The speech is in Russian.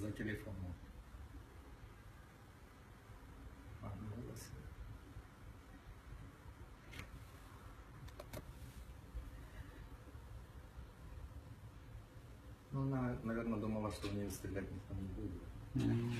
за телефоном. Ну, она, наверное, думала, что в нее стрелять никто не будет. М,